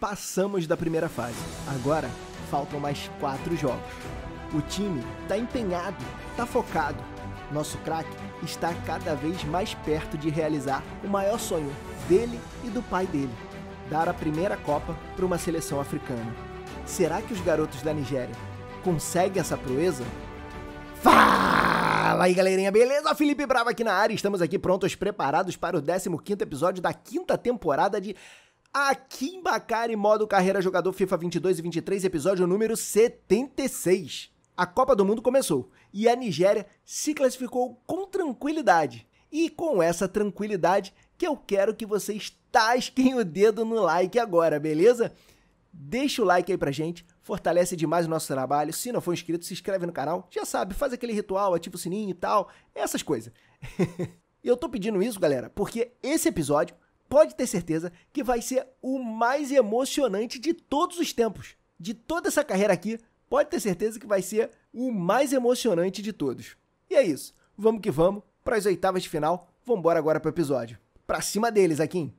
Passamos da primeira fase. Agora faltam mais quatro jogos. O time está empenhado, está focado. Nosso craque está cada vez mais perto de realizar o maior sonho dele e do pai dele: dar a primeira Copa para uma seleção africana. Será que os garotos da Nigéria conseguem essa proeza? Fala aí, galerinha, beleza? Felipe Bravo aqui na área. Estamos aqui prontos, preparados para o 15º episódio da quinta temporada de Akim Bakari modo carreira jogador FIFA 22 e 23, episódio número 76. A Copa do Mundo começou e a Nigéria se classificou com tranquilidade. E com essa tranquilidade que eu quero que vocês tasquem o dedo no like agora, beleza? Deixa o like aí pra gente, fortalece demais o nosso trabalho. Se não for inscrito, se inscreve no canal. Já sabe, faz aquele ritual, ativa o sininho e tal, essas coisas. eu tô pedindo isso, galera, porque esse episódio pode ter certeza que vai ser o mais emocionante de todos os tempos. De toda essa carreira aqui, pode ter certeza que vai ser o mais emocionante de todos. E é isso. Vamos que vamos para as oitavas de final. Vamos embora agora para o episódio. Pra cima deles, Akin.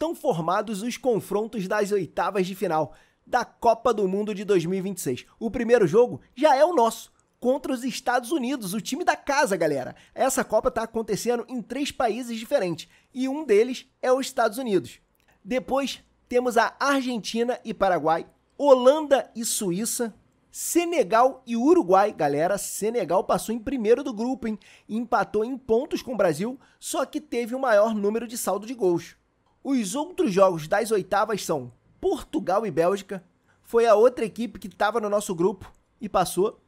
Estão formados os confrontos das oitavas de final da Copa do Mundo de 2026. O primeiro jogo já é o nosso, contra os Estados Unidos, o time da casa, galera. Essa Copa está acontecendo em três países diferentes e um deles é os Estados Unidos. Depois temos a Argentina e Paraguai, Holanda e Suíça, Senegal e Uruguai, galera. Senegal passou em primeiro do grupo, hein? Empatou em pontos com o Brasil, só que teve o maior número de saldo de gols. Os outros jogos das oitavas são Portugal e Bélgica. Foi a outra equipe que estava no nosso grupo e passou.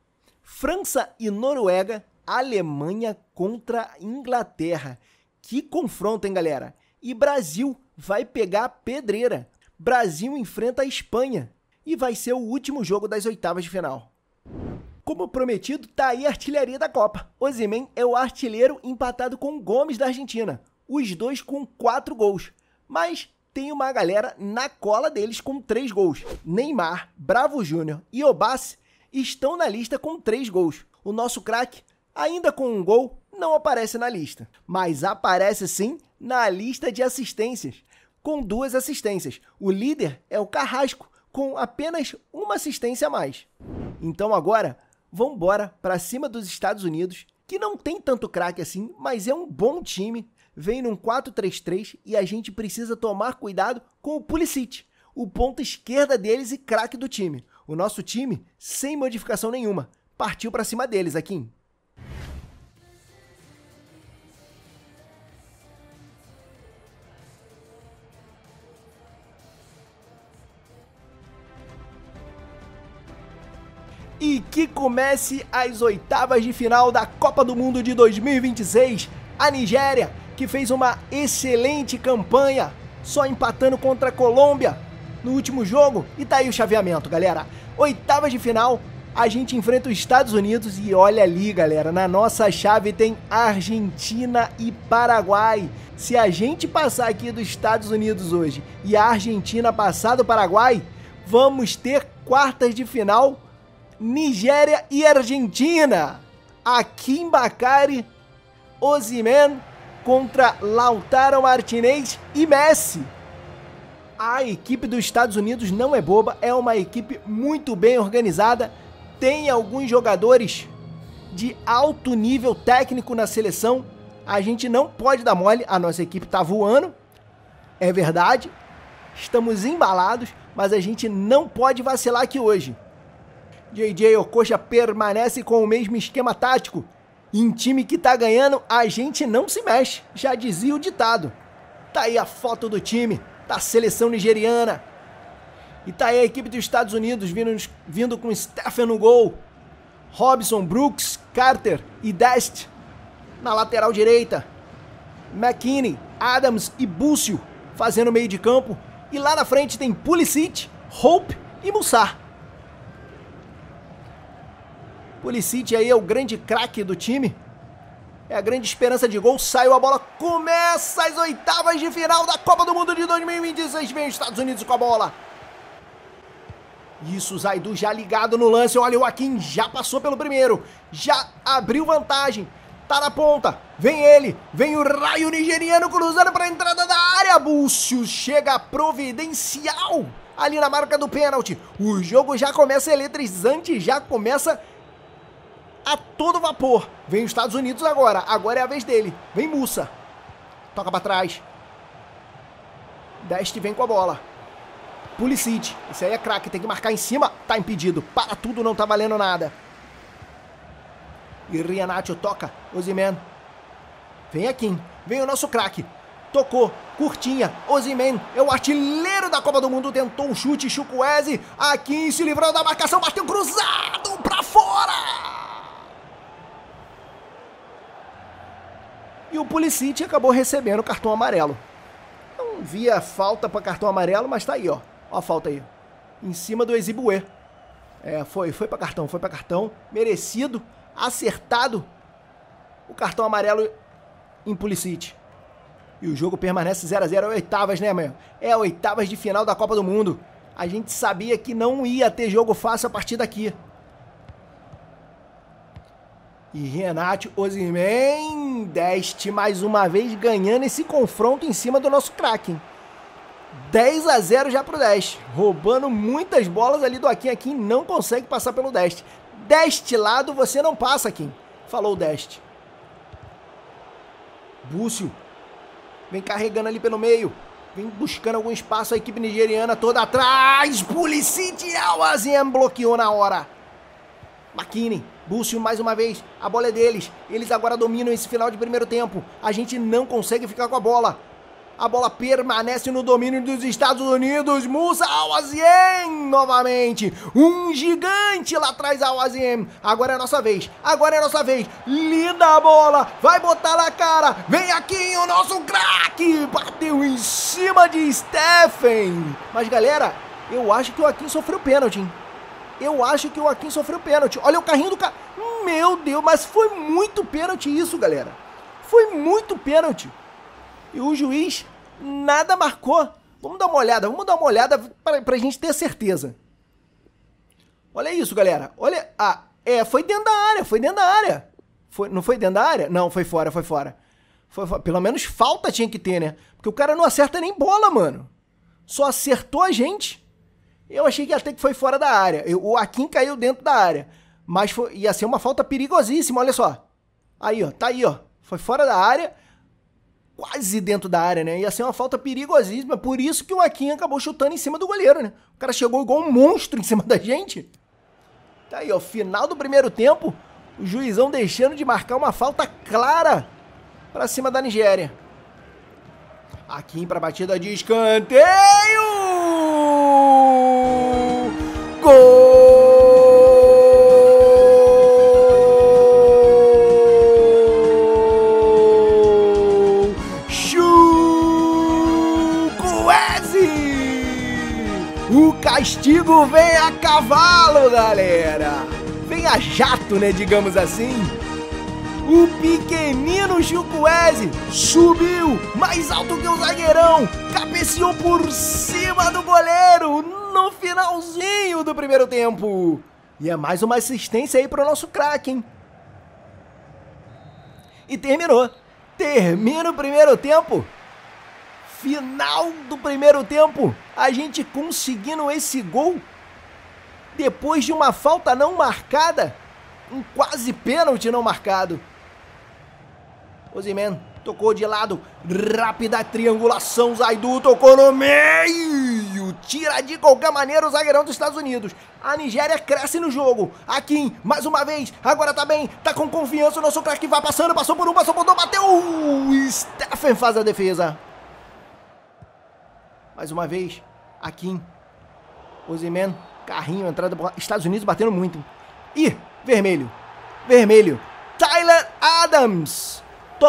França e Noruega. Alemanha contra Inglaterra. Que confronto, hein, galera? E Brasil vai pegar a pedreira. Brasil enfrenta a Espanha. E vai ser o último jogo das oitavas de final. Como prometido, tá aí a artilharia da Copa. Ozyman é o artilheiro empatado com Gomes da Argentina. Os dois com quatro gols. Mas tem uma galera na cola deles com três gols. Neymar, Bravo Júnior e Obassi estão na lista com três gols. O nosso craque, ainda com um gol, não aparece na lista, mas aparece sim na lista de assistências, com duas assistências. O líder é o Carrasco, com apenas uma assistência a mais. Então agora, vamos embora para cima dos Estados Unidos, que não tem tanto craque assim, mas é um bom time vem num 4-3-3 e a gente precisa tomar cuidado com o Pulisic, o ponta esquerda deles e craque do time. O nosso time, sem modificação nenhuma, partiu para cima deles, aqui. E que comece as oitavas de final da Copa do Mundo de 2026. A Nigéria que fez uma excelente campanha, só empatando contra a Colômbia no último jogo. E tá aí o chaveamento, galera. Oitava de final, a gente enfrenta os Estados Unidos e olha ali, galera, na nossa chave tem Argentina e Paraguai. Se a gente passar aqui dos Estados Unidos hoje e a Argentina passar do Paraguai, vamos ter quartas de final Nigéria e Argentina. Akim Bakari, Ozyman contra Lautaro Martinez e Messi. A equipe dos Estados Unidos não é boba, é uma equipe muito bem organizada, tem alguns jogadores de alto nível técnico na seleção. A gente não pode dar mole, a nossa equipe tá voando, é verdade. Estamos embalados, mas a gente não pode vacilar aqui hoje. JJ Okocha permanece com o mesmo esquema tático, em time que tá ganhando, a gente não se mexe, já dizia o ditado. Tá aí a foto do time, da seleção nigeriana. E tá aí a equipe dos Estados Unidos vindo, vindo com Stephen no gol. Robson, Brooks, Carter e Dest na lateral direita. McKinney, Adams e Búcio fazendo meio de campo. E lá na frente tem Pulisic, Hope e Mussar. Pulisic aí é o grande craque do time. É a grande esperança de gol. Saiu a bola. Começa as oitavas de final da Copa do Mundo de 2026. Vem os Estados Unidos com a bola. Isso, Zaidu já ligado no lance. Olha, o Akin já passou pelo primeiro. Já abriu vantagem. Tá na ponta. Vem ele. Vem o raio nigeriano cruzando para a entrada da área. Búcio chega providencial ali na marca do pênalti. O jogo já começa eletrizante, já começa a todo vapor. Vem os Estados Unidos agora. Agora é a vez dele. Vem Mussa. Toca para trás. Deste vem com a bola. Pulisic. Esse aí é craque. Tem que marcar em cima. Tá impedido. Para tudo, não tá valendo nada. E toca. Ozyman. Vem aqui. Vem o nosso craque. Tocou. Curtinha. Ozyman é o artilheiro da Copa do Mundo. Tentou um chute. Chukwueze. Aqui se livrando da marcação. Bateu cruzado pra fora. E o Pulisic acabou recebendo o cartão amarelo. Não via falta para cartão amarelo, mas tá aí, ó. Ó a falta aí. Em cima do Exibuê. É, foi, foi para cartão, foi para cartão. Merecido, acertado. O cartão amarelo em Pulisic. E o jogo permanece 0 a 0 é oitavas, né, meu? É oitavas de final da Copa do Mundo. A gente sabia que não ia ter jogo fácil a partir daqui. E Renato Ozyman deste mais uma vez ganhando esse confronto em cima do nosso craque. 10 a 0 já pro Deste, roubando muitas bolas ali do Akin. Akin não consegue passar pelo Deste. Deste lado você não passa, Akin. Falou o Deste. Búcio vem carregando ali pelo meio. Vem buscando algum espaço a equipe nigeriana toda atrás. Pulicite Alazem bloqueou na hora. McKinney Búcio mais uma vez, a bola é deles. Eles agora dominam esse final de primeiro tempo. A gente não consegue ficar com a bola. A bola permanece no domínio dos Estados Unidos. Musa Awaziem novamente. Um gigante lá atrás, Awaziem. Agora é nossa vez. Agora é nossa vez. Linda a bola. Vai botar na cara. Vem aqui o nosso craque. Bateu em cima de Stephen. Mas galera, eu acho que o Akin sofreu pênalti, hein? Eu acho que o Akin sofreu pênalti. Olha o carrinho do cara. Meu Deus, mas foi muito pênalti isso, galera. Foi muito pênalti. E o juiz nada marcou. Vamos dar uma olhada, vamos dar uma olhada pra, pra gente ter certeza. Olha isso, galera. Olha. Ah, é, foi dentro da área, foi dentro da área. Foi, não foi dentro da área? Não, foi fora, foi fora. Foi, foi, pelo menos falta tinha que ter, né? Porque o cara não acerta nem bola, mano. Só acertou a gente. Eu achei que até que foi fora da área. o Akin caiu dentro da área. Mas foi, ia ser uma falta perigosíssima, olha só. Aí, ó, tá aí, ó. Foi fora da área, quase dentro da área, né? Ia ser uma falta perigosíssima. Por isso que o Akin acabou chutando em cima do goleiro, né? O cara chegou igual um monstro em cima da gente. Tá aí, ó. Final do primeiro tempo, o juizão deixando de marcar uma falta clara para cima da Nigéria. Akin para batida de escanteio! Gol! Chukwueze! O castigo vem a cavalo, galera! Vem a jato, né, digamos assim. O pequenino Chukwueze subiu mais alto que o zagueirão, cabeceou por cima do goleiro, no finalzinho do primeiro tempo. E é mais uma assistência aí para o nosso craque, hein? E terminou. Termina o primeiro tempo. Final do primeiro tempo. A gente conseguindo esse gol. Depois de uma falta não marcada. Um quase pênalti não marcado. Ozyman tocou de lado. Rápida triangulação. Zaidu tocou no meio tira de qualquer maneira o zagueirão dos Estados Unidos. A Nigéria cresce no jogo. Aqui, mais uma vez, agora tá bem, tá com confiança. O nosso craque vai passando, passou por um, passou por dois, bateu. Stephen faz a defesa. Mais uma vez, aqui. Ozyman, carrinho, entrada. Estados Unidos batendo muito. Ih, vermelho. Vermelho. Tyler Adams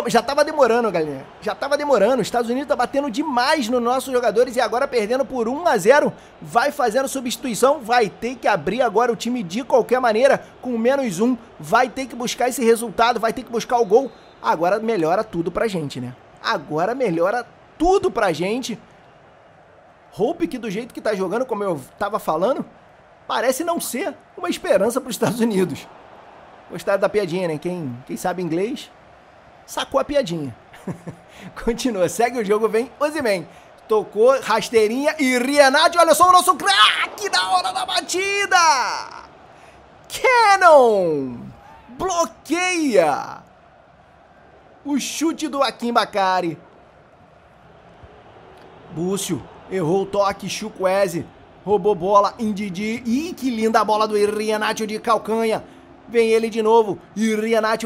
já tava demorando, galera. Já tava demorando. Os Estados Unidos tá batendo demais nos nossos jogadores e agora perdendo por 1 a 0. Vai fazendo substituição, vai ter que abrir agora o time de qualquer maneira com menos um. Vai ter que buscar esse resultado, vai ter que buscar o gol Agora melhora tudo pra gente, né? Agora melhora tudo pra gente. Hope que do jeito que tá jogando, como eu tava falando, parece não ser uma esperança para os Estados Unidos. Gostaram da piadinha, né? Quem, quem sabe inglês sacou a piadinha. Continua, segue o jogo, vem Ozyman. Tocou, rasteirinha e Rianati, olha só o nosso craque na hora da batida! Cannon! Bloqueia! O chute do Akim Bakari. Búcio errou o toque, Chukwese roubou bola, Indidi. Ih, que linda bola do Rianatio de calcanha. Vem ele de novo. E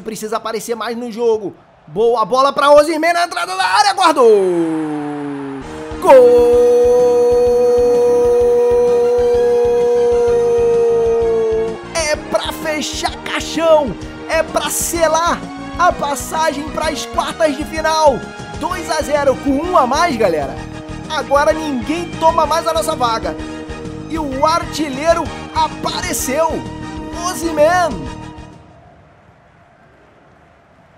precisa aparecer mais no jogo. Boa bola para Osimhen na entrada da área, guardou! Gol! É para fechar caixão, é para selar a passagem para as quartas de final. 2 a 0 com um a mais, galera. Agora ninguém toma mais a nossa vaga. E o artilheiro apareceu. Ozyman.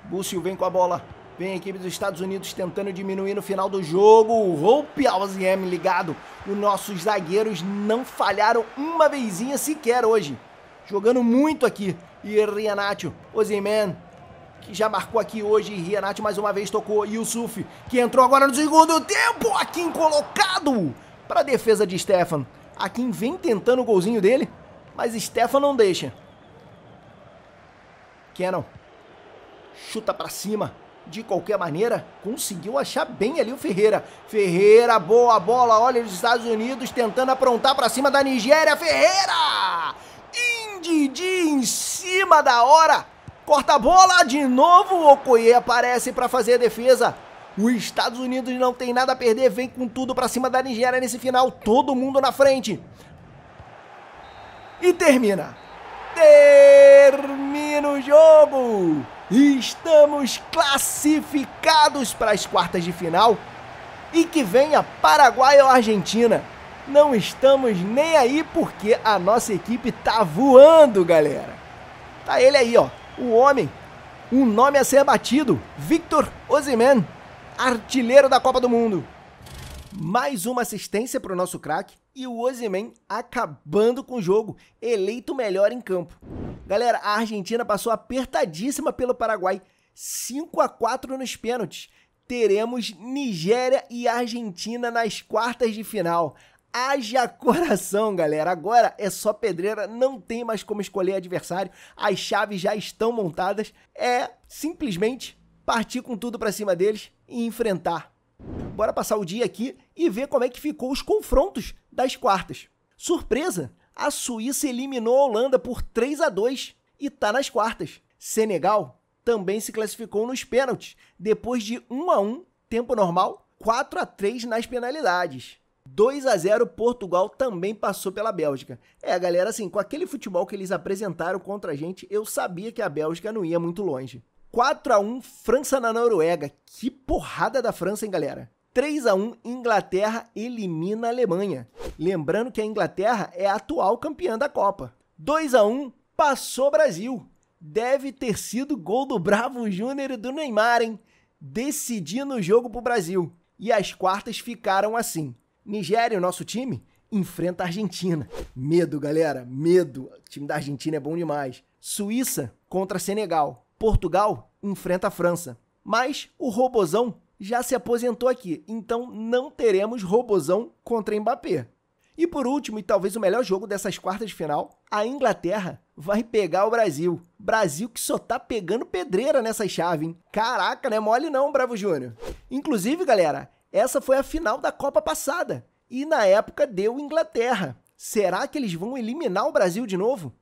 Búcio vem com a bola. Vem a equipe dos Estados Unidos tentando diminuir no final do jogo. Hope Alziem ligado. Os nossos zagueiros não falharam uma vezinha sequer hoje. Jogando muito aqui. E Rianatio, Ozyman, que já marcou aqui hoje. Rianatio mais uma vez tocou. Yusuf, que entrou agora no segundo tempo. Akin colocado para a defesa de Stefan. Akin vem tentando o golzinho dele, mas Stefan não deixa. Cannon chuta para cima. De qualquer maneira, conseguiu achar bem ali o Ferreira. Ferreira, boa bola. Olha os Estados Unidos tentando aprontar para cima da Nigéria. Ferreira! Indidi em cima da hora. Corta a bola de novo. O Okoye aparece para fazer a defesa. Os Estados Unidos não tem nada a perder. Vem com tudo para cima da Nigéria nesse final. Todo mundo na frente. E termina. Termina o jogo. Estamos classificados para as quartas de final e que venha Paraguai ou Argentina. Não estamos nem aí porque a nossa equipe tá voando, galera. Tá ele aí, ó, o homem, um nome a ser batido, Victor Osimhen, artilheiro da Copa do Mundo. Mais uma assistência para o nosso craque e o Ozyman acabando com o jogo, eleito melhor em campo. Galera, a Argentina passou apertadíssima pelo Paraguai, 5 a 4 nos pênaltis. Teremos Nigéria e Argentina nas quartas de final. Haja coração, galera. Agora é só pedreira, não tem mais como escolher adversário. As chaves já estão montadas. É simplesmente partir com tudo para cima deles e enfrentar Bora passar o dia aqui e ver como é que ficou os confrontos das quartas. Surpresa! A Suíça eliminou a Holanda por 3 a 2 e tá nas quartas. Senegal também se classificou nos pênaltis, depois de 1 a 1, tempo normal, 4 a 3 nas penalidades. 2 a 0 Portugal também passou pela Bélgica. É, galera, assim, com aquele futebol que eles apresentaram contra a gente, eu sabia que a Bélgica não ia muito longe. 4 a 1 França na Noruega. Que porrada da França, hein, galera? 3 a 1 Inglaterra elimina a Alemanha. Lembrando que a Inglaterra é a atual campeã da Copa. 2 a 1 passou Brasil. Deve ter sido gol do Bravo Júnior e do Neymar, hein? Decidindo o jogo pro Brasil. E as quartas ficaram assim. Nigéria, o nosso time, enfrenta a Argentina. Medo, galera, medo. O time da Argentina é bom demais. Suíça contra Senegal. Portugal enfrenta a França. Mas o Robozão já se aposentou aqui, então não teremos Robozão contra Mbappé. E por último, e talvez o melhor jogo dessas quartas de final, a Inglaterra vai pegar o Brasil. Brasil que só tá pegando pedreira nessa chave, hein? Caraca, não é mole não, Bravo Júnior. Inclusive, galera, essa foi a final da Copa passada. E na época deu Inglaterra. Será que eles vão eliminar o Brasil de novo?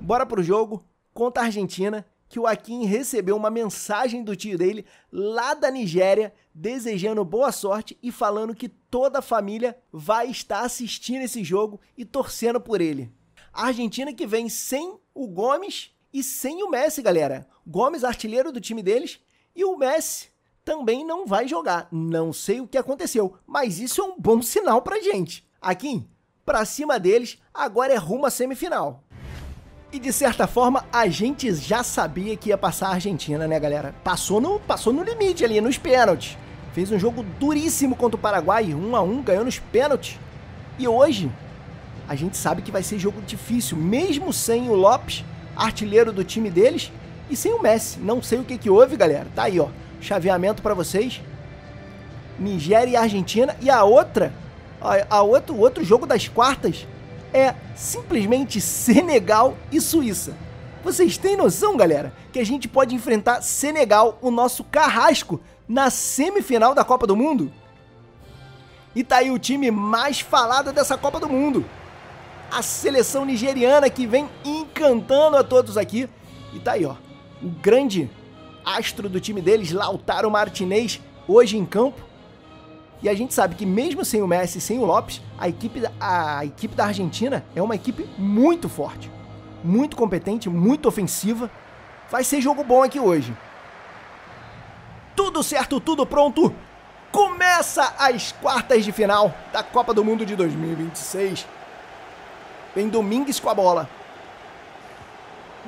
Bora pro jogo contra a Argentina que o Akin recebeu uma mensagem do tio dele lá da Nigéria, desejando boa sorte e falando que toda a família vai estar assistindo esse jogo e torcendo por ele. A Argentina que vem sem o Gomes e sem o Messi, galera. Gomes, artilheiro do time deles, e o Messi também não vai jogar. Não sei o que aconteceu, mas isso é um bom sinal pra gente. Akin, pra cima deles, agora é rumo à semifinal. E de certa forma, a gente já sabia que ia passar a Argentina, né, galera? Passou no, passou no limite ali, nos pênaltis. Fez um jogo duríssimo contra o Paraguai, 1 a 1 ganhou nos pênaltis. E hoje, a gente sabe que vai ser jogo difícil, mesmo sem o Lopes, artilheiro do time deles, e sem o Messi. Não sei o que que houve, galera. Tá aí, ó. Chaveamento para vocês. Nigéria e Argentina. E a outra, a, a outro, outro jogo das quartas é simplesmente Senegal e Suíça. Vocês têm noção, galera, que a gente pode enfrentar Senegal, o nosso carrasco, na semifinal da Copa do Mundo? E tá aí o time mais falado dessa Copa do Mundo. A seleção nigeriana que vem encantando a todos aqui. E tá aí, ó. O grande astro do time deles, Lautaro Martinez, hoje em campo. E a gente sabe que mesmo sem o Messi sem o Lopes, a equipe, a equipe da Argentina é uma equipe muito forte, muito competente, muito ofensiva. Vai ser jogo bom aqui hoje. Tudo certo, tudo pronto. Começa as quartas de final da Copa do Mundo de 2026. Vem Domingues com a bola.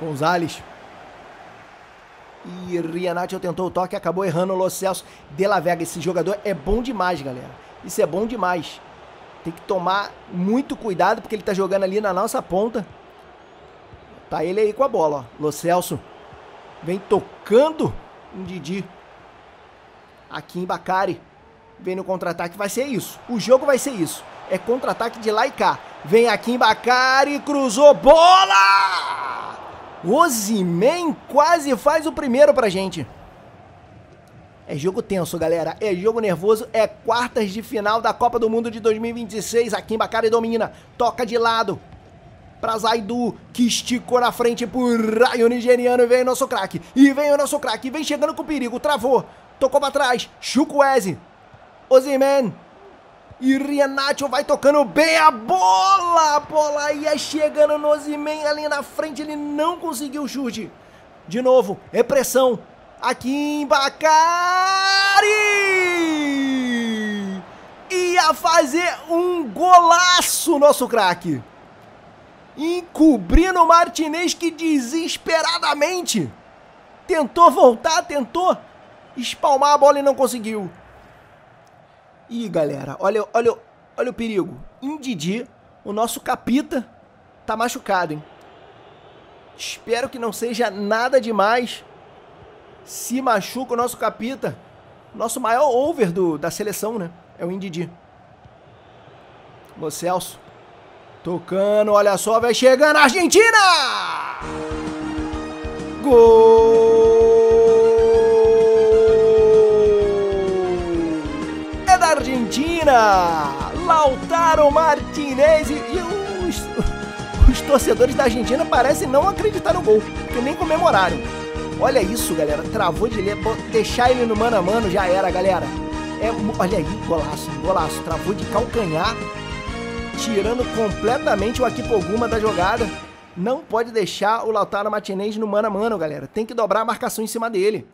Gonzalez e Rianatio tentou o toque, acabou errando o Lo Celso de la Vega. Esse jogador é bom demais, galera. Isso é bom demais. Tem que tomar muito cuidado porque ele tá jogando ali na nossa ponta. Tá ele aí com a bola, ó. Lo Celso vem tocando um Didi. Aqui em Bacari. Vem no contra-ataque, vai ser isso. O jogo vai ser isso. É contra-ataque de lá e cá. Vem aqui em Bacari, cruzou, bola! Ozimen quase faz o primeiro pra gente. É jogo tenso, galera. É jogo nervoso. É quartas de final da Copa do Mundo de 2026. Aqui em Bacari domina. Toca de lado. Pra Zaidu, que esticou na frente por raio nigeriano. E vem o nosso craque. E vem o nosso craque. Vem chegando com perigo. Travou. Tocou pra trás. Chukwueze. Ozimen e Renato vai tocando bem a bola. A bola ia chegando no Ozyman ali na frente. Ele não conseguiu o chute. De novo, é pressão. Aqui em Bacari. Ia fazer um golaço nosso craque. Encobrindo o Martinez que desesperadamente tentou voltar, tentou espalmar a bola e não conseguiu. Ih, galera, olha, olha, olha o perigo. Indidi, o nosso capita, tá machucado, hein? Espero que não seja nada demais. Se machuca o nosso capita, nosso maior over do, da seleção, né? É o Indidi. Lo Celso. Tocando, olha só, vai chegando a Argentina! Gol! Argentina! Lautaro Martinez e, e os, os torcedores da Argentina parecem não acreditar no gol, porque nem comemoraram. Olha isso, galera. Travou de ler, deixar ele no mano a mano já era, galera. É, olha aí, golaço, golaço. Travou de calcanhar, tirando completamente o Akipoguma da jogada. Não pode deixar o Lautaro Martinez no mano a mano, galera. Tem que dobrar a marcação em cima dele.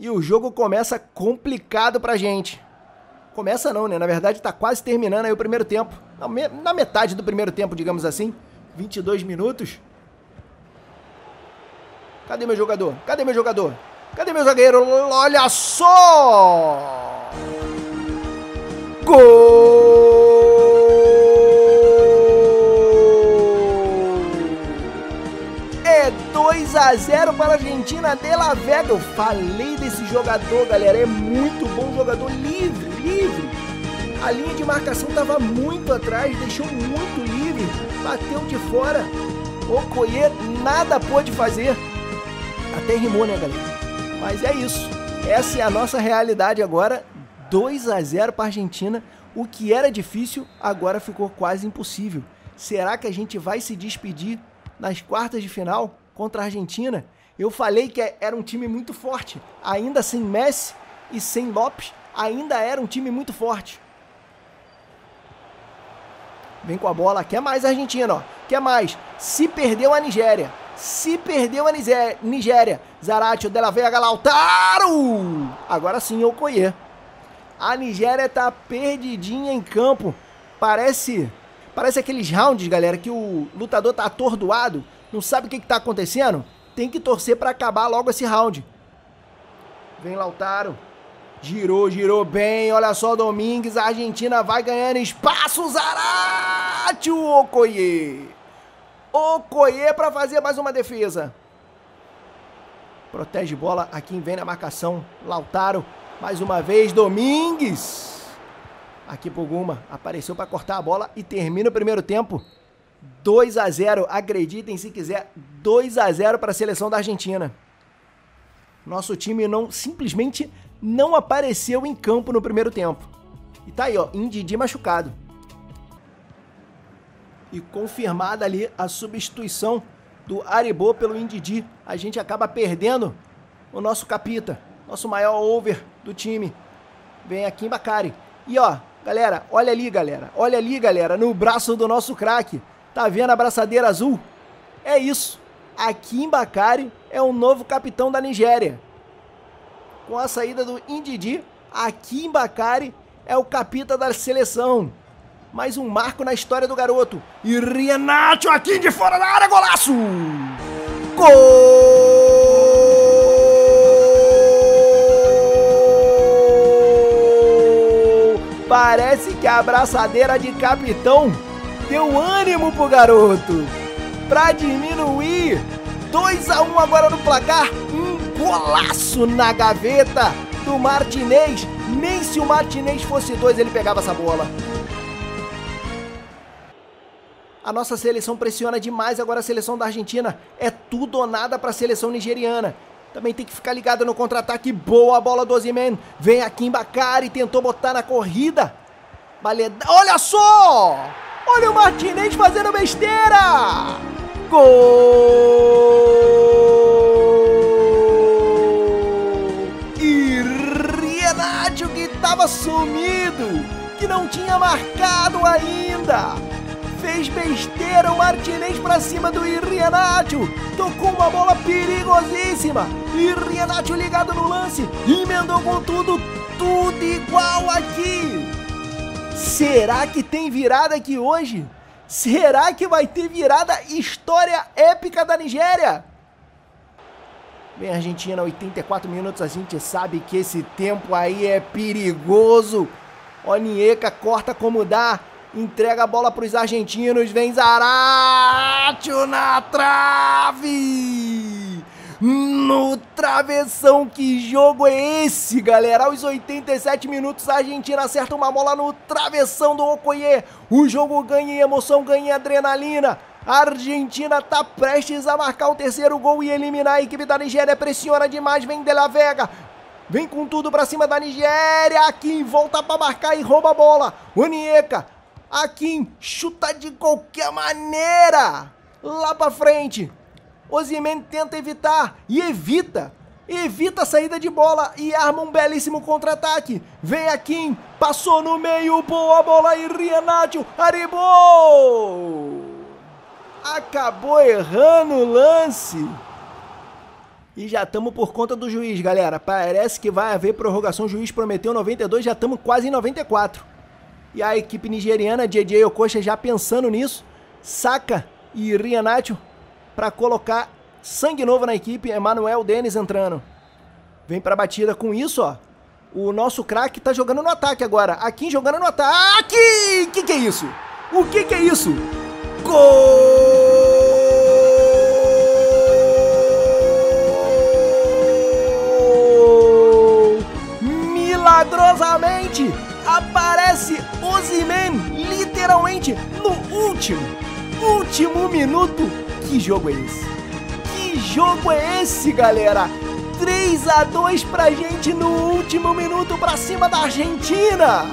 E o jogo começa complicado pra gente. Começa não, né? Na verdade tá quase terminando aí o primeiro tempo. Na metade do primeiro tempo, digamos assim. 22 minutos. Cadê meu jogador? Cadê meu jogador? Cadê meu zagueiro? Olha só! Gol! 2 a 0 para a Argentina de La Vega. Eu falei desse jogador, galera. É muito bom jogador, livre, livre. A linha de marcação estava muito atrás, deixou muito livre, bateu de fora. O Coie nada pôde fazer. Até rimou, né, galera? Mas é isso. Essa é a nossa realidade agora. 2 a 0 para Argentina. O que era difícil agora ficou quase impossível. Será que a gente vai se despedir nas quartas de final? contra a Argentina, eu falei que era um time muito forte. Ainda sem Messi e sem Lopes, ainda era um time muito forte. Vem com a bola, quer mais a Argentina, ó. Quer mais. Se perdeu a Nigéria. Se perdeu a Nigéria. Zarate, o Della Vega, Lautaro! Agora sim, o Okoye. A Nigéria tá perdidinha em campo. Parece, parece aqueles rounds, galera, que o lutador tá atordoado Não sabe o que, está acontecendo? Tem que torcer para acabar logo esse round. Vem Lautaro. Girou, girou bem. Olha só, Domingues. A Argentina vai ganhando espaço. Zarate, o Okoye. Okoye para fazer mais uma defesa. Protege bola. Aqui vem na marcação. Lautaro. Mais uma vez, Domingues. Aqui pro Guma. Apareceu para cortar a bola e termina o primeiro tempo. 2 a 0. Acreditem se quiser. 2 a 0 para a seleção da Argentina. Nosso time não simplesmente não apareceu em campo no primeiro tempo. E tá aí, ó, Indidi machucado. E confirmada ali a substituição do Aribô pelo Indidi. A gente acaba perdendo o nosso capita, nosso maior over do time. Vem aqui em Bacari. E ó, galera, olha ali, galera. Olha ali, galera, no braço do nosso craque. Tá vendo a braçadeira azul? É isso. Aqui em Bacari é o novo capitão da Nigéria. Com a saída do Indidi, aqui em Bacari é o capita da seleção. Mais um marco na história do garoto. E Renato aqui de fora da área, golaço! Gol! Parece que a abraçadeira de capitão deu ânimo pro garoto. Pra diminuir, 2 a 1 agora no placar. Um golaço na gaveta do Martinez. Nem se o Martinez fosse dois ele pegava essa bola. A nossa seleção pressiona demais agora a seleção da Argentina. É tudo ou nada para a seleção nigeriana. Também tem que ficar ligado no contra-ataque. Boa a bola do Ozyman. Vem aqui em Bacari, tentou botar na corrida. Baleda... Olha só! Olha o Martinez fazendo besteira! Gol! E Renato que estava sumido, que não tinha marcado ainda fez besteira o Martinez pra cima do Irrianatio. Tocou uma bola perigosíssima. Irrianatio ligado no lance. Emendou com tudo, tudo igual aqui. Será que tem virada aqui hoje? Será que vai ter virada história épica da Nigéria? Bem, Argentina, 84 minutos, a gente sabe que esse tempo aí é perigoso. Onieka corta como dá, Entrega a bola para os argentinos. Vem Zaratio na trave! No travessão, que jogo é esse, galera? Aos 87 minutos, a Argentina acerta uma bola no travessão do Okoye. O jogo ganha em emoção, ganha em adrenalina. A Argentina tá prestes a marcar o terceiro gol e eliminar a equipe da Nigéria. Pressiona demais, vem De La Vega. Vem com tudo pra cima da Nigéria. Aqui volta pra marcar e rouba a bola. Onieka Akin chuta de qualquer maneira. Lá pra frente. Ozyman tenta evitar e evita. Evita a saída de bola e arma um belíssimo contra-ataque. Vem Akin, passou no meio, boa bola e Rianatio, arribou! Acabou errando o lance. E já estamos por conta do juiz, galera. Parece que vai haver prorrogação. O juiz prometeu 92, já estamos quase em 94. E a equipe nigeriana, JJ Okocha, já pensando nisso, saca e Rianatio para colocar sangue novo na equipe. Emmanuel Denis entrando. Vem para a batida com isso, ó. O nosso craque tá jogando no ataque agora. Aqui jogando no ataque. O que, que é isso? O que, que é isso? Gol! milagrosamente aparece Ozyman literalmente no último, último minuto. Que jogo é esse? Que jogo é esse, galera? 3 a 2 pra gente no último minuto pra cima da Argentina.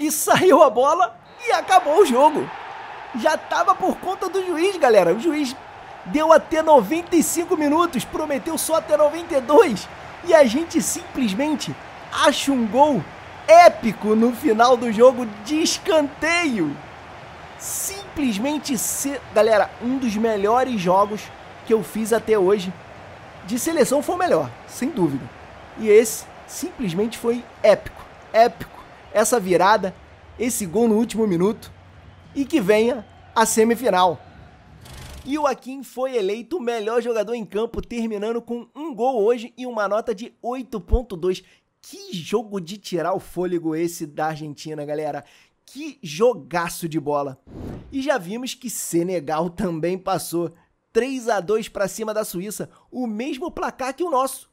E saiu a bola e acabou o jogo. Já tava por conta do juiz, galera. O juiz deu até 95 minutos, prometeu só até 92. E a gente simplesmente acha um gol épico no final do jogo de escanteio. Simplesmente ser, galera, um dos melhores jogos que eu fiz até hoje. De seleção foi o melhor, sem dúvida. E esse simplesmente foi épico, épico. Essa virada, esse gol no último minuto e que venha a semifinal. E o Akin foi eleito o melhor jogador em campo, terminando com um gol hoje e uma nota de 8.2. Que jogo de tirar o fôlego esse da Argentina, galera. Que jogaço de bola. E já vimos que Senegal também passou 3 a 2 para cima da Suíça, o mesmo placar que o nosso.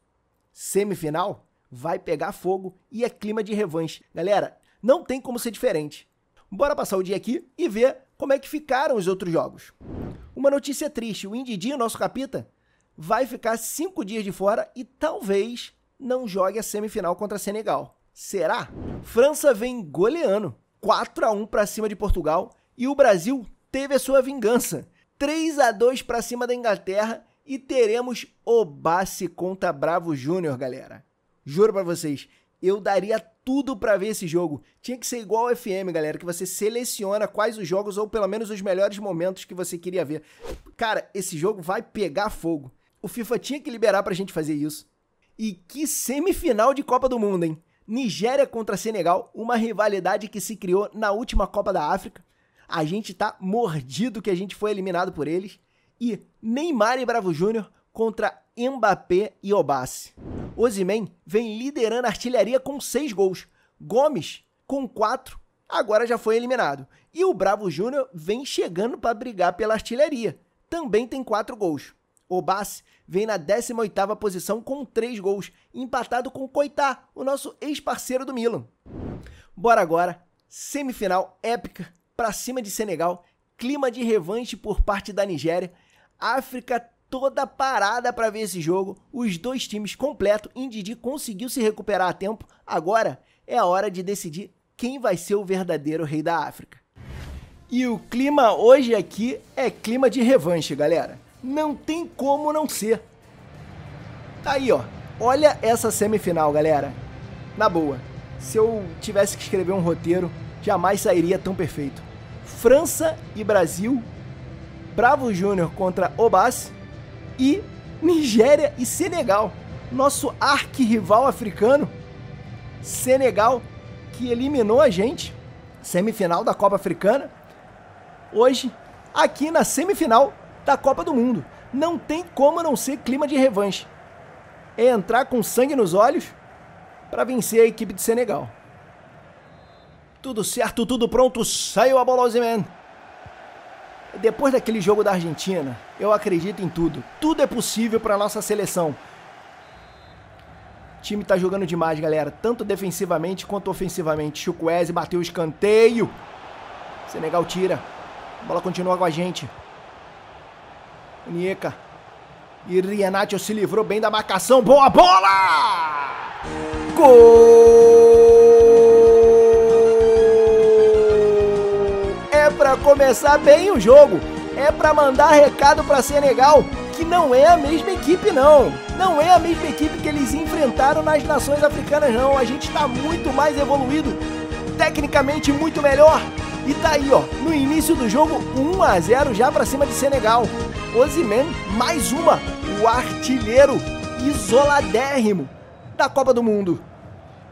Semifinal vai pegar fogo e é clima de revanche. Galera, não tem como ser diferente. Bora passar o dia aqui e ver como é que ficaram os outros jogos. Uma notícia triste, o Indidi, nosso capita, vai ficar cinco dias de fora e talvez não jogue a semifinal contra Senegal. Será? França vem goleando 4 a 1 para cima de Portugal e o Brasil teve a sua vingança. 3 a 2 para cima da Inglaterra e teremos Obassi contra Bravo Júnior, galera. Juro para vocês, eu daria tudo para ver esse jogo. Tinha que ser igual ao FM, galera, que você seleciona quais os jogos ou pelo menos os melhores momentos que você queria ver. Cara, esse jogo vai pegar fogo. O FIFA tinha que liberar pra gente fazer isso. E que semifinal de Copa do Mundo, hein? Nigéria contra Senegal, uma rivalidade que se criou na última Copa da África. A gente tá mordido que a gente foi eliminado por eles. E Neymar e Bravo Júnior contra Mbappé e Obassi. Osimhen vem liderando a artilharia com seis gols. Gomes, com quatro, agora já foi eliminado. E o Bravo Júnior vem chegando para brigar pela artilharia. Também tem quatro gols. O Bassi vem na 18ª posição com três gols, empatado com Coitá, o nosso ex-parceiro do Milan. Bora agora, semifinal épica para cima de Senegal, clima de revanche por parte da Nigéria, África toda parada para ver esse jogo. Os dois times completo. Indidi conseguiu se recuperar a tempo. Agora é a hora de decidir quem vai ser o verdadeiro rei da África. E o clima hoje aqui é clima de revanche, galera. Não tem como não ser. Tá aí, ó. Olha essa semifinal, galera. Na boa, se eu tivesse que escrever um roteiro, jamais sairia tão perfeito. França e Brasil, Bravo Júnior contra Obas e Nigéria e Senegal. Nosso arquirrival africano, Senegal, que eliminou a gente, semifinal da Copa Africana, hoje aqui na semifinal da Copa do Mundo. Não tem como não ser clima de revanche. É entrar com sangue nos olhos para vencer a equipe de Senegal. Tudo certo, tudo pronto, saiu a bola, Ozyman. Depois daquele jogo da Argentina, eu acredito em tudo. Tudo é possível para nossa seleção. O time tá jogando demais, galera, tanto defensivamente quanto ofensivamente. Chukwueze bateu o escanteio. Senegal tira. A bola continua com a gente. Nieca. E Rienatio se livrou bem da marcação. Boa bola! Gol! para começar bem o jogo. É para mandar recado para Senegal que não é a mesma equipe não. Não é a mesma equipe que eles enfrentaram nas nações africanas não. A gente está muito mais evoluído, tecnicamente muito melhor. E tá aí, ó, no início do jogo, 1 a 0 já para cima de Senegal. Ozyman, mais uma, o artilheiro isoladérrimo da Copa do Mundo.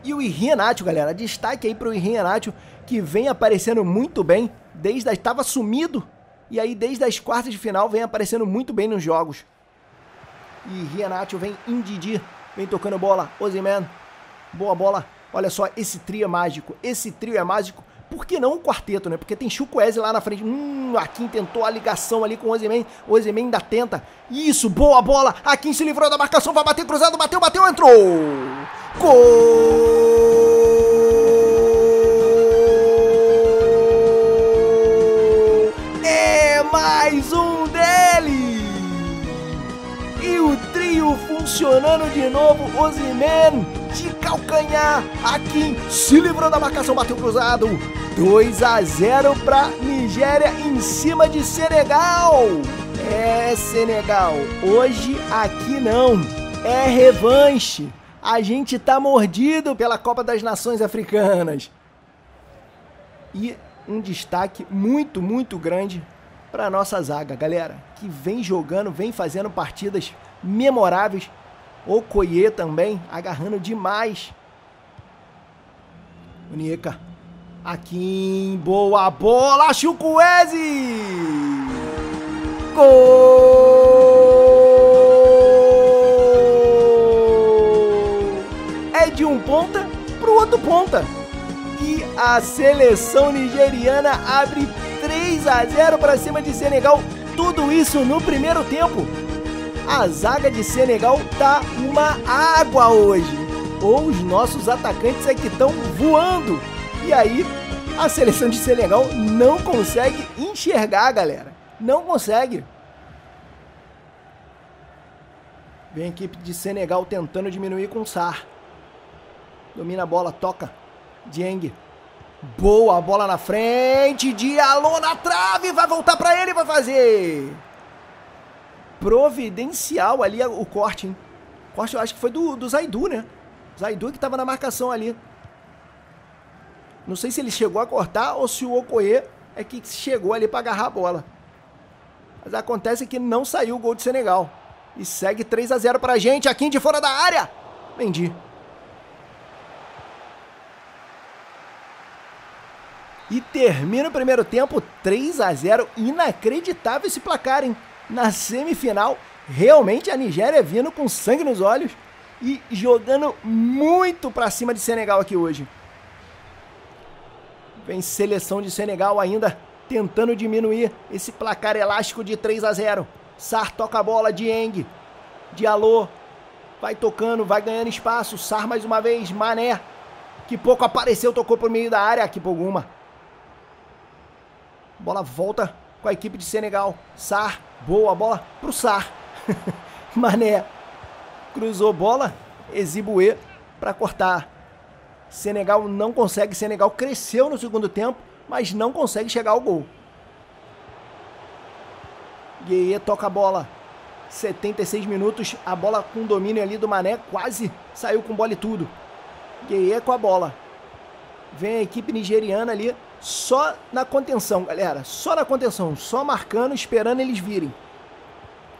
E o Renato, galera, destaque aí pro Renato, que vem aparecendo muito bem desde estava sumido e aí desde as quartas de final vem aparecendo muito bem nos jogos. E Renato vem Indidi, vem tocando bola, Ozyman, boa bola. Olha só, esse trio é mágico, esse trio é mágico. Por que não o quarteto, né? Porque tem Chukwueze lá na frente. Hum, Akin tentou a ligação ali com o Ozyman. O Ozyman ainda tenta. Isso, boa bola. Akin se livrou da marcação, vai bater cruzado, bateu, bateu, entrou. Gol! mais um dele! E o trio funcionando de novo, Ozyman calcanhar, Akin se livrou da marcação, bateu cruzado, 2 a 0 para Nigéria em cima de Senegal. É Senegal, hoje aqui não, é revanche. A gente tá mordido pela Copa das Nações Africanas. E um destaque muito, muito grande para nossa zaga, galera, que vem jogando, vem fazendo partidas memoráveis. O Koye também agarrando demais. O Nika. Aqui, boa bola, Chukwueze! Gol! É de um ponta pro outro ponta. E a seleção nigeriana abre 3 a 0 para cima de Senegal. Tudo isso no primeiro tempo. A zaga de Senegal tá uma água hoje. Ou os nossos atacantes é que estão voando. E aí, a seleção de Senegal não consegue enxergar, galera. Não consegue. Vem a equipe de Senegal tentando diminuir com o Sar. Domina a bola, toca. Dieng. Boa bola na frente. Diallo na trave. Vai voltar para ele. Vai fazer. Providencial ali o corte, hein? Corte eu acho que foi do, do Zaidu, né? Zaidu que tava na marcação ali. Não sei se ele chegou a cortar ou se o Okoye é que chegou ali para agarrar a bola. Mas acontece que não saiu o gol de Senegal. E segue 3 a 0 pra gente, aqui de fora da área. Mendy. E termina o primeiro tempo 3 a 0 Inacreditável esse placar, hein? Na semifinal, realmente a Nigéria vindo com sangue nos olhos e jogando muito pra cima de Senegal aqui hoje. Vem seleção de Senegal ainda tentando diminuir esse placar elástico de 3 a 0. Sar toca a bola, Dieng. Diallo vai tocando, vai ganhando espaço. Sar mais uma vez, Mané. Que pouco apareceu, tocou pro meio da área. Aqui Poguma. Bola volta com a equipe de Senegal. Sar, boa bola pro Sar. Mané cruzou bola, Exibue para cortar. Senegal não consegue, Senegal cresceu no segundo tempo, mas não consegue chegar ao gol. Gueye toca a bola. 76 minutos, a bola com domínio ali do Mané, quase saiu com bola e tudo. Gueye com a bola. Vem a equipe nigeriana ali, só na contenção, galera. Só na contenção, só marcando, esperando eles virem.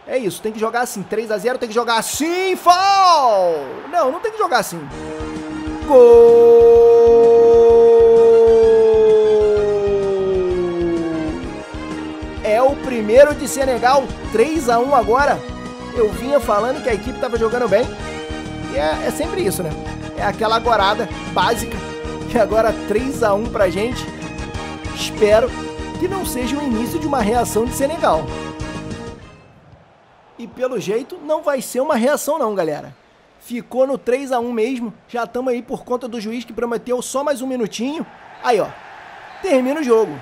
É isso, tem que jogar assim. 3 a 0 tem que jogar assim, fall! Não, não tem que jogar assim. Gol! É o primeiro de Senegal, 3 a 1 agora. Eu vinha falando que a equipe estava jogando bem. E é, é, sempre isso, né? É aquela agorada básica. E agora 3 a 1 pra gente. Espero que não seja o início de uma reação de Senegal. E pelo jeito não vai ser uma reação não, galera. Ficou no 3 a 1 mesmo. Já estamos aí por conta do juiz que prometeu só mais um minutinho. Aí, ó. Termina o jogo.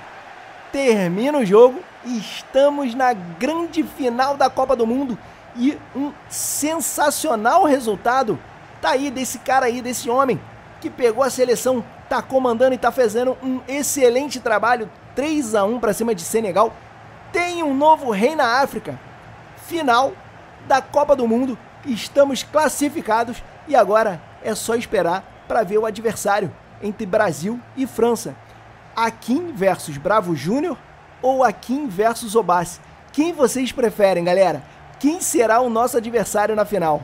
Termina o jogo Estamos na grande final da Copa do Mundo e um sensacional resultado tá aí desse cara aí, desse homem que pegou a seleção, tá comandando e tá fazendo um excelente trabalho, 3 a 1 para cima de Senegal. Tem um novo rei na África. Final da Copa do Mundo, estamos classificados e agora é só esperar para ver o adversário entre Brasil e França. Akin versus Bravo Júnior ou Akin versus Obassi? Quem vocês preferem, galera? Quem será o nosso adversário na final?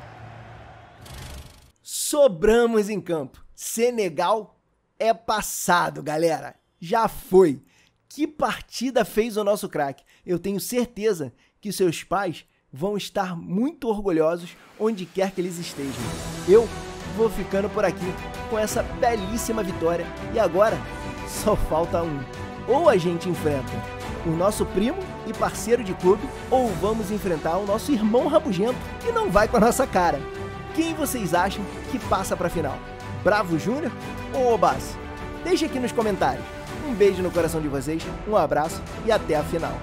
Sobramos em campo. Senegal é passado, galera. Já foi. Que partida fez o nosso craque? Eu tenho certeza que seus pais vão estar muito orgulhosos onde quer que eles estejam. Eu vou ficando por aqui com essa belíssima vitória e agora só falta um. Ou a gente enfrenta o nosso primo e parceiro de clube, ou vamos enfrentar o nosso irmão rabugento que não vai com a nossa cara. Quem vocês acham que passa para a final? Bravo Júnior ou Obas? Deixe aqui nos comentários. Um beijo no coração de vocês, um abraço e até a final.